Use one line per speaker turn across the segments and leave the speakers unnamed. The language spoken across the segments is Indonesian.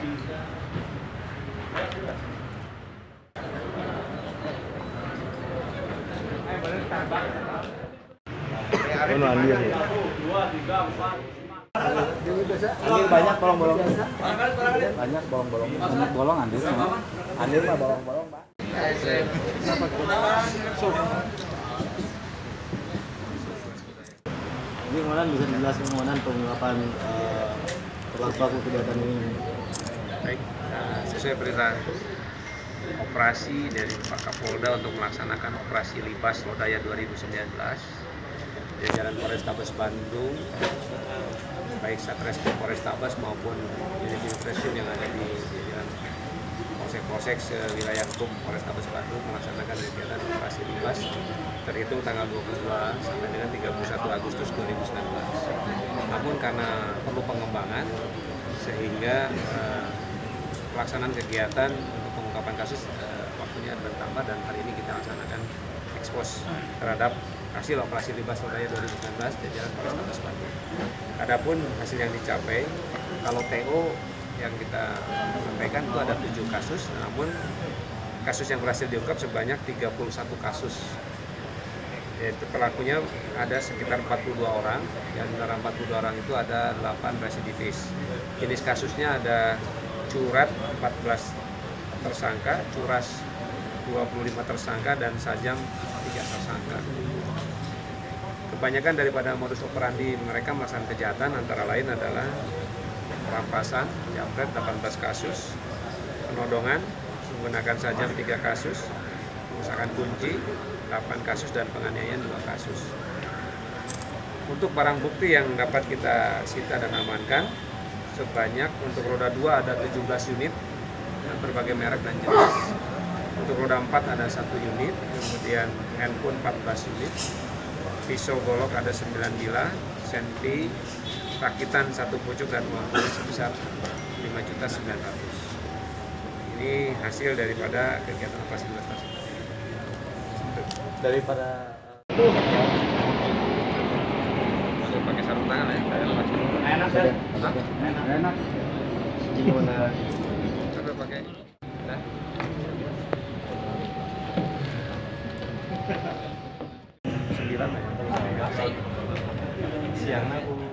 Oh, nanti ya.
Anjir banyak bolong-bolong. Banyak bolong-bolong. Banyak bolong anjir. Anjir mah bolong-bolong, Pak.
Ini mana bisa dijelaskan mana pengungkapan pelaku eh, pelaku kejahatan ini?
Baik, nah, sesuai perintah operasi dari Pak Kapolda untuk melaksanakan operasi Libas Lodaya 2019 jajaran Polrestabes Bandung baik Satreskrim Polrestabes maupun unit Reskrim yang ada di jajaran Polsek-Polsek wilayah hukum Polrestabes Bandung melaksanakan kegiatan operasi Libas terhitung tanggal 22 sampai dengan 31 Agustus 2019. Namun karena perlu pengembangan sehingga eh, pelaksanaan kegiatan untuk pengungkapan kasus eh, waktunya bertambah dan hari ini kita laksanakan ekspos terhadap hasil operasi Libas Lodaya 2019 jajaran Polrestabes Bandung. Adapun hasil yang dicapai, kalau TO yang kita sampaikan itu ada tujuh kasus, namun kasus yang berhasil diungkap sebanyak 31 kasus. Yaitu pelakunya ada sekitar 42 orang, dan antara 42 orang itu ada 8 residivis. Jenis kasusnya ada curat 14 tersangka, curas 25 tersangka, dan sajam 3 tersangka. Kebanyakan daripada modus operandi mereka melaksanakan kejahatan antara lain adalah perampasan, jambret 18 kasus, penodongan menggunakan sajam 3 kasus, pengusakan kunci 8 kasus dan penganiayaan 2 kasus. Untuk barang bukti yang dapat kita sita dan amankan sebanyak untuk roda 2 ada 17 unit berbagai merek dan jenis. Untuk roda 4 ada satu unit, kemudian handphone 14 unit, pisau golok ada 9 bila, senti, rakitan satu pucuk dan uang sebesar 5 juta 900. Ini hasil daripada kegiatan operasi Libas tersebut.
Daripada
Enak? Enak. Enak.
gimana
Coba pakai. Nah. Sembilan ya.
siangnya aku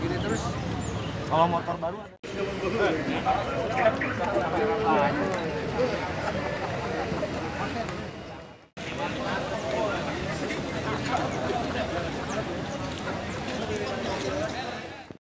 Gini terus
Kalau motor baru ada.